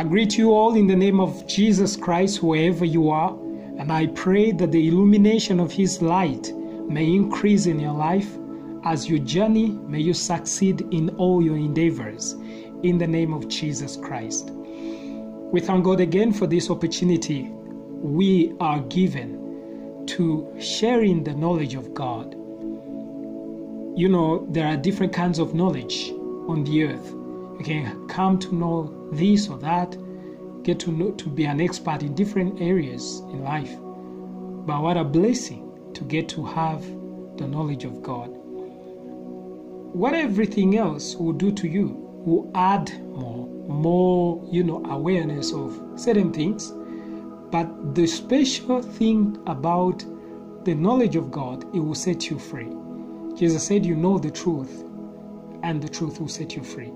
I greet you all in the name of Jesus Christ, wherever you are, and I pray that the illumination of His light may increase in your life. As you journey, may you succeed in all your endeavors. In the name of Jesus Christ. We thank God again for this opportunity we are given to sharing the knowledge of God. You know, there are different kinds of knowledge on the earth. You can come to know this or that, get to know to be an expert in different areas in life. But what a blessing to get to have the knowledge of God. What everything else will do to you will add more, more, you know, awareness of certain things. But the special thing about the knowledge of God, it will set you free. Jesus said, You know the truth, and the truth will set you free.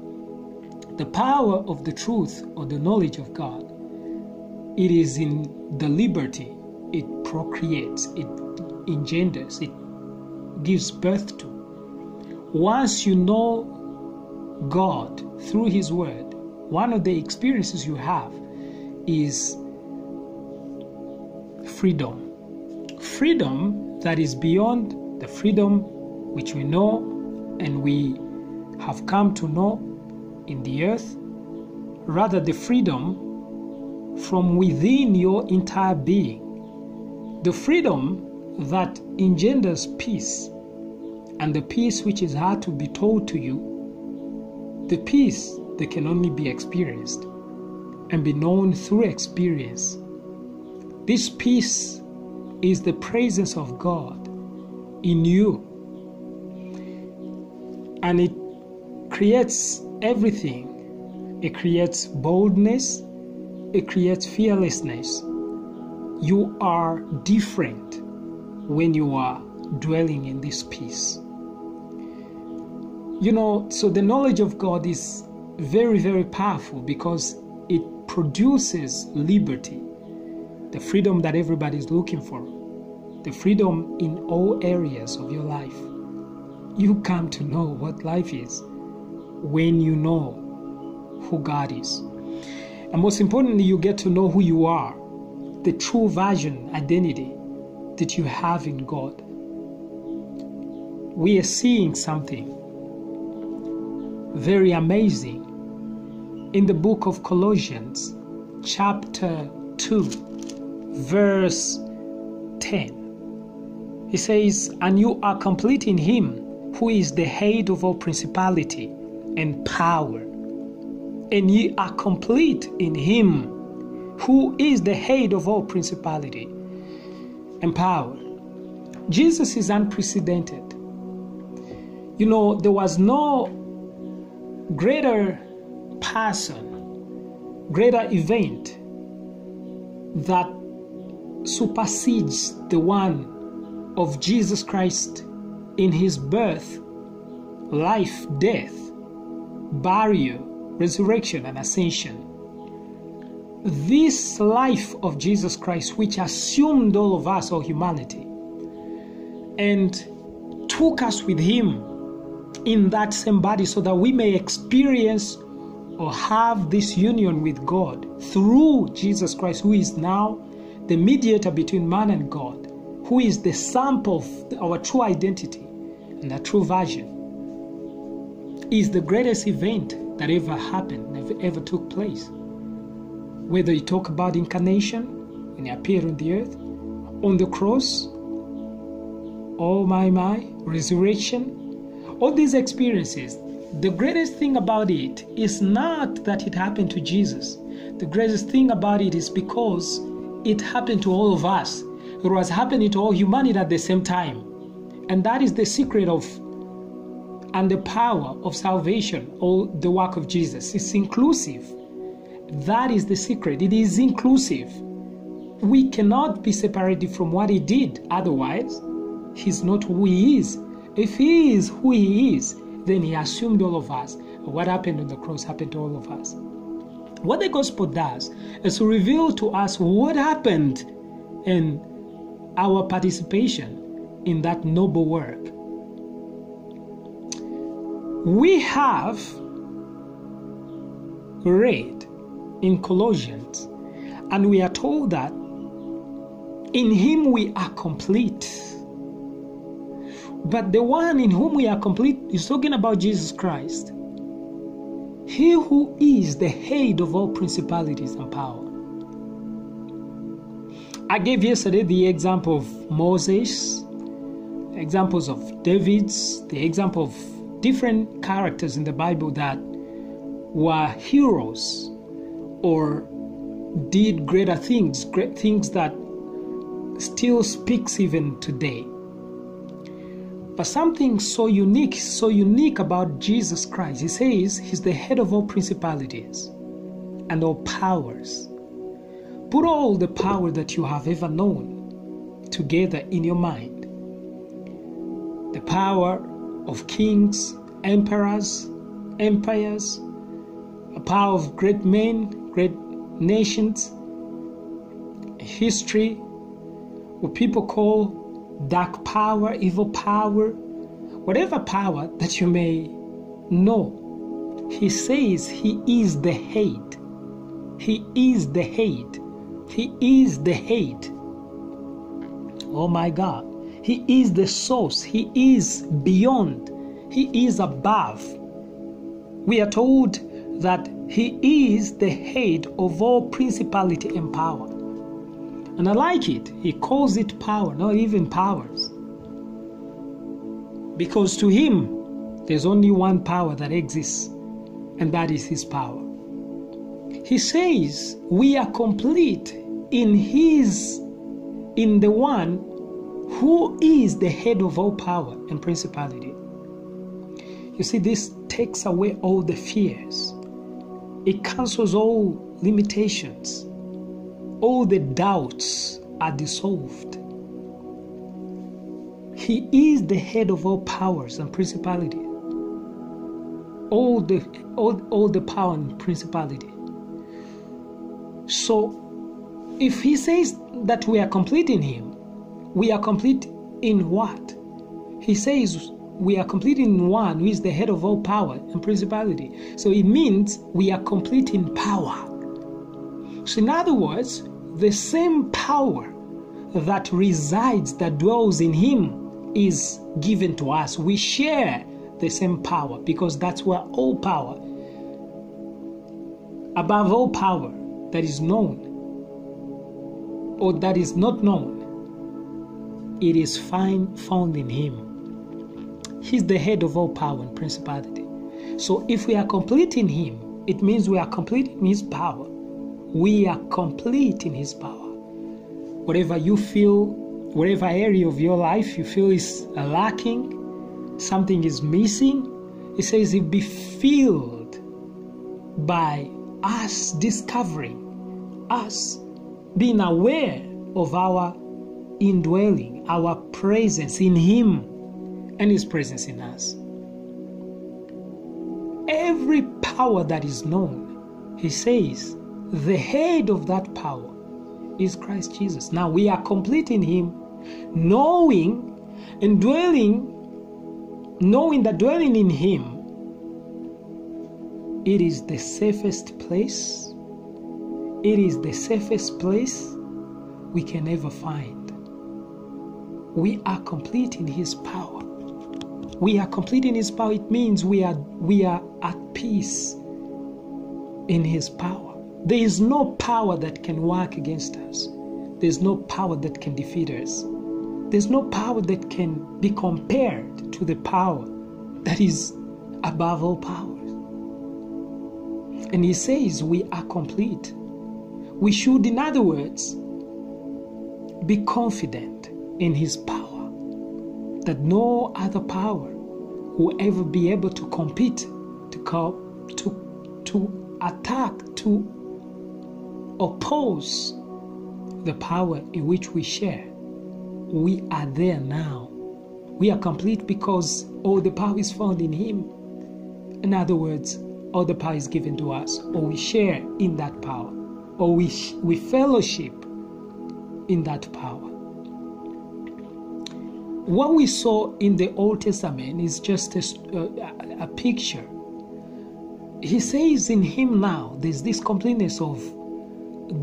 The power of the truth or the knowledge of God, it is in the liberty it procreates, it engenders, it gives birth to. Once you know God through His Word, one of the experiences you have is freedom. Freedom that is beyond the freedom which we know and we have come to know in the earth, rather, the freedom from within your entire being. The freedom that engenders peace, and the peace which is hard to be told to you, the peace that can only be experienced and be known through experience. This peace is the presence of God in you, and it creates everything. It creates boldness, it creates fearlessness. You are different when you are dwelling in this peace. You know, so the knowledge of God is very, very powerful because it produces liberty, the freedom that everybody is looking for, the freedom in all areas of your life. You come to know what life is when you know who God is. And most importantly, you get to know who you are, the true version, identity that you have in God. We are seeing something very amazing in the book of Colossians, chapter 2, verse 10. He says, And you are complete in Him who is the head of all principality and power. And ye are complete in Him who is the head of all principality and power. Jesus is unprecedented. You know, there was no greater person, greater event that supersedes the one of Jesus Christ in his birth, life, death, burial, resurrection, and ascension. This life of Jesus Christ, which assumed all of us, all humanity, and took us with him in that same body so that we may experience or have this union with God through Jesus Christ, who is now the mediator between man and God, who is the sample of our true identity and the true version, is the greatest event that ever happened, ever, ever took place. Whether you talk about incarnation, when he appeared on the earth, on the cross, oh my, my, resurrection, all these experiences, the greatest thing about it is not that it happened to Jesus. The greatest thing about it is because it happened to all of us. It was happening to all humanity at the same time. And that is the secret of and the power of salvation or the work of Jesus. It's inclusive. That is the secret. It is inclusive. We cannot be separated from what He did. Otherwise, He's not who He is. If He is who He is, then He assumed all of us. What happened on the cross happened to all of us. What the gospel does is to reveal to us what happened in our participation in that noble work. We have read in Colossians, and we are told that in him we are complete. But the one in whom we are complete is talking about Jesus Christ. He who is the head of all principalities and power. I gave yesterday the example of Moses, examples of David's, the example of different characters in the Bible that were heroes or did greater things, great things that still speaks even today. But something so unique, so unique about Jesus Christ, he says he's the head of all principalities and all powers. Put all the power that you have ever known together in your mind. The power of kings, emperors, empires, a power of great men, great nations, history, what people call dark power, evil power, whatever power that you may know. He says he is the hate. He is the hate. He is the hate. Oh my God. He is the source. He is beyond. He is above. We are told that He is the head of all principality and power. And I like it. He calls it power, not even powers. Because to Him, there's only one power that exists, and that is His power. He says we are complete in His, in the one who is the head of all power and principality. You see, this takes away all the fears, it cancels all limitations, all the doubts are dissolved. He is the head of all powers and principality. All the all, all the power and principality. So if he says that we are complete in him, we are complete in what? He says we are complete in one who is the head of all power and principality. So it means we are complete in power. So, in other words, the same power that resides, that dwells in Him, is given to us. We share the same power because that's where all power, above all power that is known or that is not known, it is find, found in Him. He's the head of all power and principality. So if we are complete in Him, it means we are complete in His power. We are complete in His power. Whatever you feel, whatever area of your life you feel is lacking, something is missing, it says it be filled by us discovering, us being aware of our indwelling, our presence in Him and His presence in us. Every power that is known, He says, the head of that power is Christ Jesus. Now we are complete in Him, knowing and dwelling, knowing that dwelling in Him, it is the safest place it is the safest place we can ever find. We are complete in His power. We are complete in His power. It means we are we are at peace in His power. There is no power that can work against us. There's no power that can defeat us. There's no power that can be compared to the power that is above all powers. And He says we are complete. We should, in other words, be confident in His power, that no other power will ever be able to compete, to, co- to, to attack, to oppose the power in which we share. We are there now. We are complete because all the power is found in Him. In other words, all the power is given to us, or we share in that power or we, we fellowship in that power. What we saw in the Old Testament is just a, uh, a, a picture he says in him now, there's this completeness of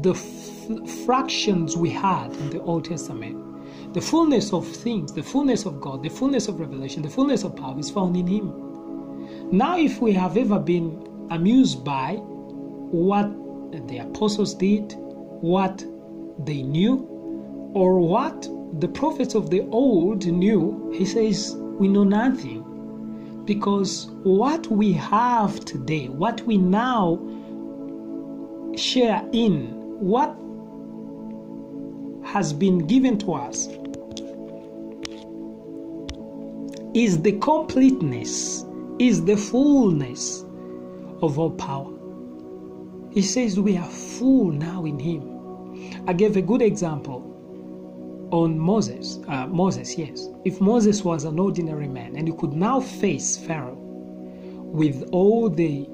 the f- fractions we had in the Old Testament. The fullness of things, the fullness of God, the fullness of revelation, the fullness of power is found in him. Now, if we have ever been amused by what the apostles did, what they knew, or what the prophets of the old knew, he says, we know nothing. Because what we have today, what we now share in, what has been given to us, is the completeness, is the fullness of all power. He says we are full now in Him. I gave a good example on Moses. Uh, Moses, yes. If Moses was an ordinary man and he could now face Pharaoh with all the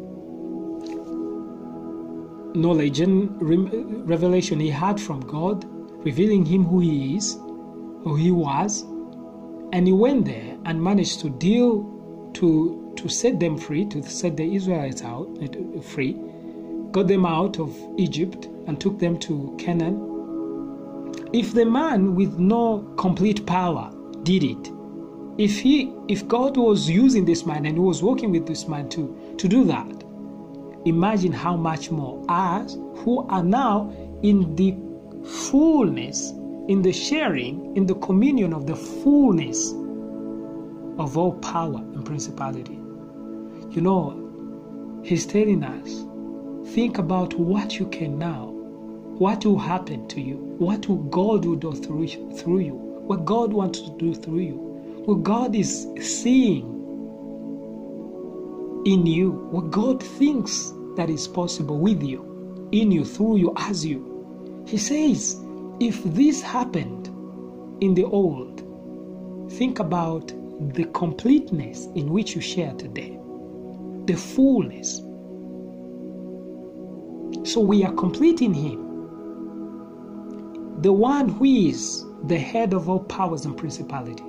knowledge and re- revelation he had from God, revealing him who he is, who he was, and he went there and managed to deal to to set them free, to set the Israelites out uh, free, got them out of Egypt and took them to Canaan. If the man with no complete power did it, if he if God was using this man and he was working with this man to to do that, imagine how much more us who are now in the fullness, in the sharing, in the communion of the fullness of all power and principality. You know, he's telling us think about what you can now, what will happen to you, what will God will do through, through you, what God wants to do through you, what God is seeing in you, what God thinks that is possible with you, in you, through you, as you. He says, if this happened in the old, think about the completeness in which you share today, the fullness. So we are complete in Him. The one who is the head of all powers and principalities.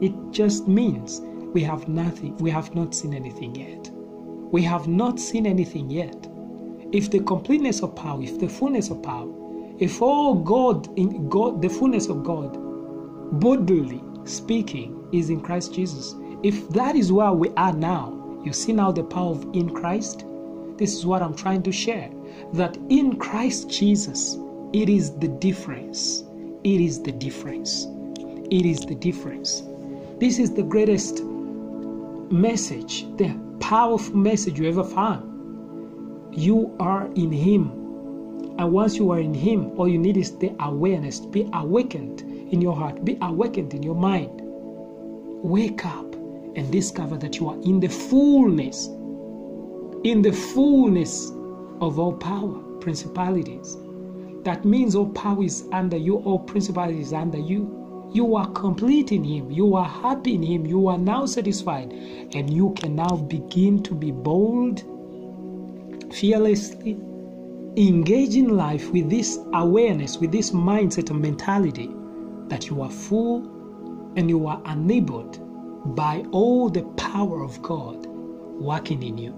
It just means we have nothing, we have not seen anything yet. We have not seen anything yet. If the completeness of power, if the fullness of power, if all God in God, the fullness of God, bodily speaking, is in Christ Jesus, if that is where we are now, you see now the power of in Christ. This is what I'm trying to share. That in Christ Jesus, it is the difference. It is the difference. It is the difference. This is the greatest message, the powerful message you ever found. You are in Him. And once you are in Him, all you need is the awareness, be awakened in your heart, be awakened in your mind. Wake up and discover that you are in the fullness, in the fullness of all power, principalities. That means all power is under you, all principle principalities under you. You are complete in Him. You are happy in Him. You are now satisfied. And you can now begin to be bold, fearlessly, engage in life with this awareness, with this mindset and mentality that you are full and you are enabled by all the power of God working in you.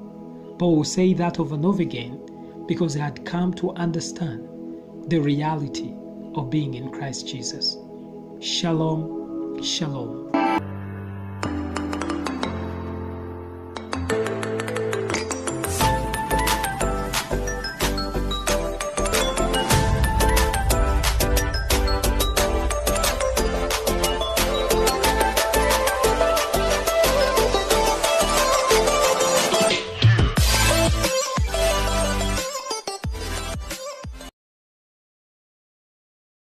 Paul will say that over and over again because he had come to understand the reality of being in Christ Jesus. Shalom, shalom.